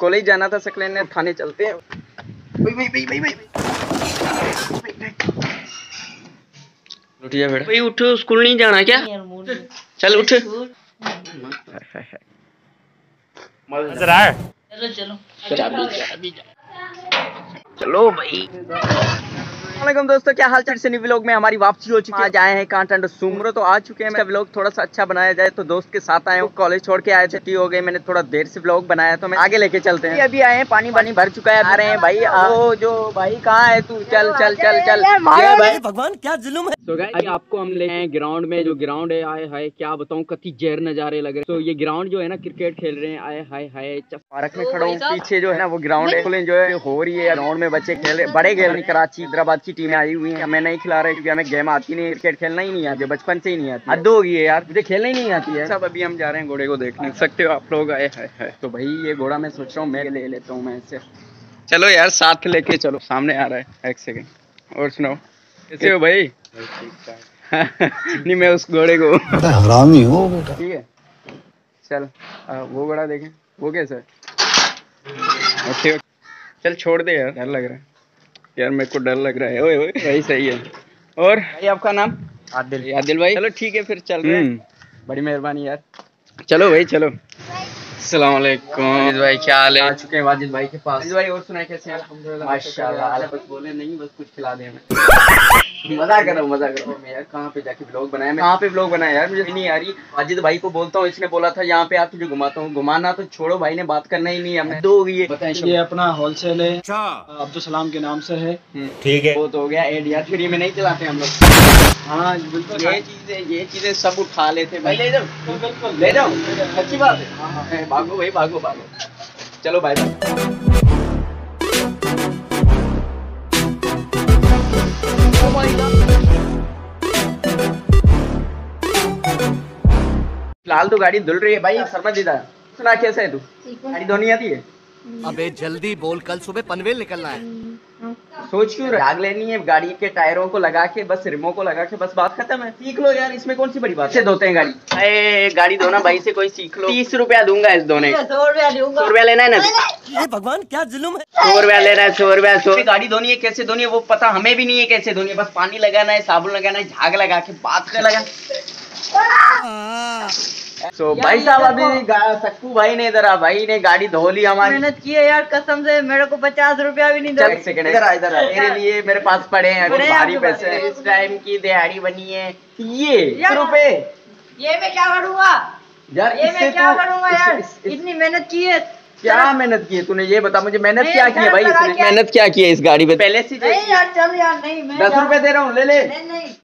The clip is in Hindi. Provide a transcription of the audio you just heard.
कॉलेज जाना था सकले ने थाने चलते हैं। भाई भाई भाई भाई भाई। उठ जा बेटा। भाई उठो स्कूल नहीं जाना क्या? चल उठ। नज़र आए चलो चलो। चलो भाई। वालेकुम दोस्तों क्या हाल चाल से न्यू व्लॉग में? हमारी वापसी हो चुकी है। आज आए हैं कांट एंड सुमरो तो आ चुके हैं। मैं व्लॉग थोड़ा सा अच्छा बनाया जाए तो दोस्त के साथ आए हूँ। कॉलेज छोड़ के आए छुट्टी हो गई मैंने थोड़ा देर से व्लॉग बनाया तो मैं आगे लेके चलते हैं। अभी आए हैं पानी पानी भर चुका है आ रहे हैं भाई। ओ जो भाई कहाँ है तू? चल चल चल चल। भाई भगवान क्या जुल्म है? तो अभी आपको हम ले हैं ग्राउंड में जो ग्राउंड है आए हाय क्या बताऊँ कति जहर नजारे लग रहे हैं। तो ये ग्राउंड जो है ना क्रिकेट खेल रहे हैं आए हाय हाय पार्क में खड़ा हूँ पीछे जो है ना वो ग्राउंड है। फुल एंजॉय हो रही है ग्राउंड में बच्चे खेल रहे बड़े खेल रहे कराची हैदराबाद की टीमें आई हुई हैं। हमें नहीं खिला रहे क्योंकि हमें गेम आती नहीं क्रिकेट खेलना ही नहीं आती बचपन से ही नहीं आती। हद हो गई है यार। मुझे खेलना ही नहीं आती है। सब अभी हम जा रहे हैं घोड़े को देखने। सकते हो आप लोग आए हाय तो भाई ये घोड़ा मैं सोच रहा हूँ मैं ले लेता हूँ मैं इससे चलो यार साथ लेके चलो। सामने आ रहा है एक सेकंड और सुनाओ। कैसे हो भाई? नहीं मैं उस घोड़े को हरामी हो बेटा। ठीक है। चल आ, वो घोड़ा देखें। वो कैसा है? ओके। चल छोड़ दे यार डर लग रहा है। यार मेरे को डर लग रहा है। ओए ओए भाई सही है। और? भाई आपका नाम? आदिल। आदिल भाई। चलो ठीक है फिर चल रहे हैं। बड़ी मेहरबानी यार। चलो भाई चलो। अस्सलाम भाई क्या हाल है? आ चुके हैं वाजिद भाई के पास। भाई और सुनाए कैसे हैं? माशाल्लाह। अरे बस बोले नहीं बस कुछ खिला दे हमें। मज़ा कर रहा हूँ मज़ा कर रहा हूँ मैं यार कहाँ पे जाके ब्लॉग बनाया? मैं कहाँ पे ब्लॉग बनाया यार? मुझे नहीं आ रही वाजिद भाई को बोलता हूँ इसने बोला था यहाँ पे आप तुझे घुमाता हूँ। घुमाना तो छोड़ो भाई ने बात करना ही नहीं है हमने दो हो गई है बताएँ ये अपना होलसेल है। अच्छा। अब्दुल सलाम के नाम से है। ठीक है। वो तो हो गया एड यार फ्री में नहीं चलाते हम लोग। हाँ बिल्कुल। ये चीज़ें ये चीज़ें सब उठा लेते भाई ले जाओ बिल्कुल ले जाओ। अच्छी बात है। भागो भाई भागो भागो। चलो भाई फ़िलहाल तो गाड़ी धुल रही है भाई शर्मा दीदा सुना कैसे है तू? गाड़ी धोनी आती है? अबे जल्दी बोल कल सुबह पनवेल निकलना है। सोच क्यों रहा? आग लेनी है गाड़ी के टायरों को लगा के बस रिमो को लगा के बस बात खत्म है। सीख लो यार इसमें कौन सी बड़ी बात है? धोते हैं गाड़ी। अरे गाड़ी धोना भाई से कोई सीख लो। तीस रुपया दूँगा इस धोने सौ रुपया दूँगा। सौ रुपया लेना है ना? ये भगवान क्या जुलूम है? सौ रुपया लेना है सौ रुपया सौ। गाड़ी धोनी है कैसे धोनी है वो पता हमें भी नहीं है कैसे धोनी है। बस पानी लगाना है साबुन लगाना है झाग लगा के बात कर लगा। तो भाई साहब अभी सक्कू भाई ने इधर भाई ने गाड़ी धो ली हमारी मेहनत की है यार कसम से मेरे को पचास रुपया भी नहीं दे। एक सेकंड इधर इधर मेरे लिए मेरे पास पड़े हैं अभी भारी पैसे इस टाइम की दिहाड़ी बनी है। ये रुपए। ये मैं क्या करूँगा? यार ये मैं क्या तू- करूँगा यार? इतनी मेहनत की है। क्या मेहनत की है तूने? ये बता मुझे मेहनत क्या की है भाई इसने? मेहनत क्या की है इस गाड़ी पे? पहले से नहीं यार चल यार नहीं मैं दस रुपए दे रहा हूँ ले ले। नहीं नहीं।